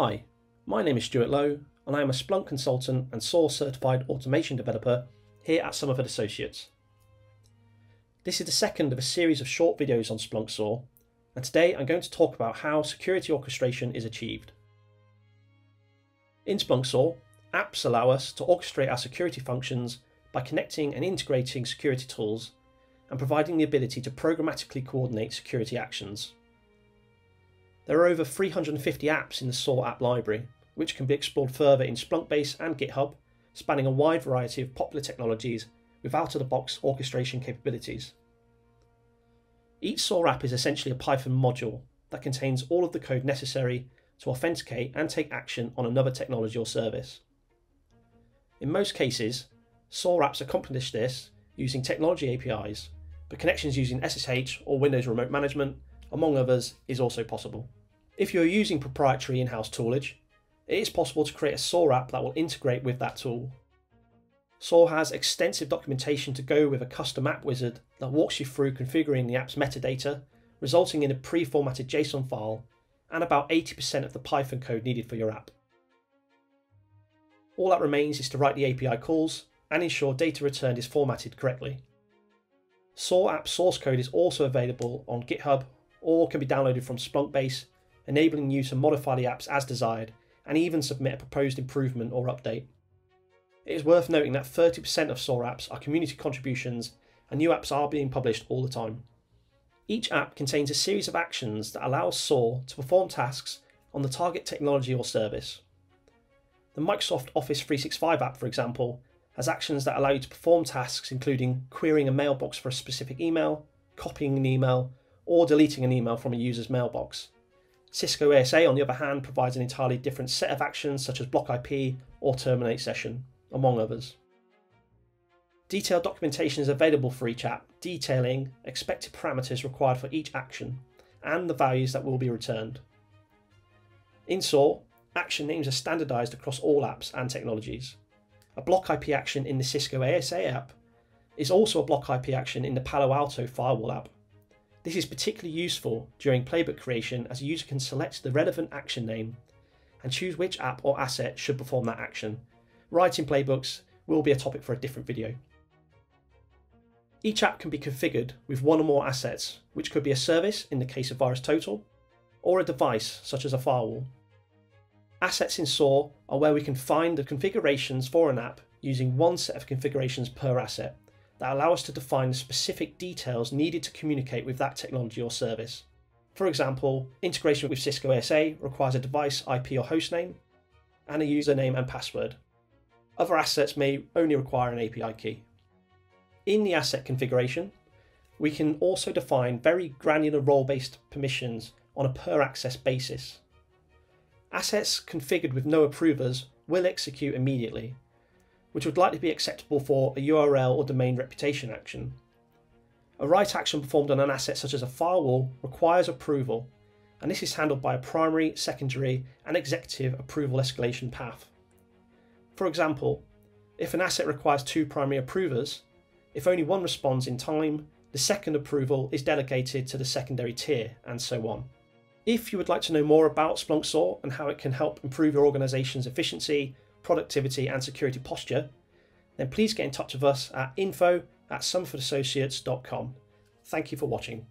Hi, my name is Stuart Lowe, and I am a Splunk consultant and SOAR certified automation developer here at Somerford Associates. This is the second of a series of short videos on Splunk SOAR, and today I'm going to talk about how security orchestration is achieved. In Splunk SOAR, apps allow us to orchestrate our security functions by connecting and integrating security tools and providing the ability to programmatically coordinate security actions. There are over 350 apps in the SOAR app library, which can be explored further in Splunkbase and GitHub, spanning a wide variety of popular technologies with out of the box orchestration capabilities. Each SOAR app is essentially a Python module that contains all of the code necessary to authenticate and take action on another technology or service. In most cases, SOAR apps accomplish this using technology APIs, but connections using SSH or Windows Remote Management, among others, is also possible. If you're using proprietary in-house toolage, it is possible to create a SOAR app that will integrate with that tool. SOAR has extensive documentation to go with a custom app wizard that walks you through configuring the app's metadata, resulting in a pre-formatted JSON file and about 80% of the Python code needed for your app. All that remains is to write the API calls and ensure data returned is formatted correctly. SOAR app source code is also available on GitHub or can be downloaded from Splunkbase enabling you to modify the apps as desired and even submit a proposed improvement or update. It is worth noting that 30% of SOAR apps are community contributions and new apps are being published all the time. Each app contains a series of actions that allow SOAR to perform tasks on the target technology or service. The Microsoft Office 365 app, for example, has actions that allow you to perform tasks including querying a mailbox for a specific email, copying an email, or deleting an email from a user's mailbox. Cisco ASA, on the other hand, provides an entirely different set of actions such as block IP or terminate session, among others. Detailed documentation is available for each app, detailing expected parameters required for each action and the values that will be returned. In SOAR, action names are standardized across all apps and technologies. A block IP action in the Cisco ASA app is also a block IP action in the Palo Alto firewall app. This is particularly useful during playbook creation as a user can select the relevant action name and choose which app or asset should perform that action. Writing playbooks will be a topic for a different video. Each app can be configured with one or more assets, which could be a service in the case of VirusTotal, or a device such as a firewall. Assets in SOAR are where we can find the configurations for an app using one set of configurations per asset, that allow us to define the specific details needed to communicate with that technology or service. For example, integration with Cisco ASA requires a device IP or hostname and a username and password. Other assets may only require an API key. In the asset configuration, we can also define very granular role based permissions on a per asset basis. Assets configured with no approvers will execute immediately, which would likely be acceptable for a URL or domain reputation action. A write action performed on an asset such as a firewall requires approval, and this is handled by a primary, secondary, and executive approval escalation path. For example, if an asset requires two primary approvers, if only one responds in time, the second approval is delegated to the secondary tier, and so on. If you would like to know more about Splunk SOAR and how it can help improve your organization's efficiency, productivity and security posture, then please get in touch with us at info at somerfordassociates.com. Thank you for watching.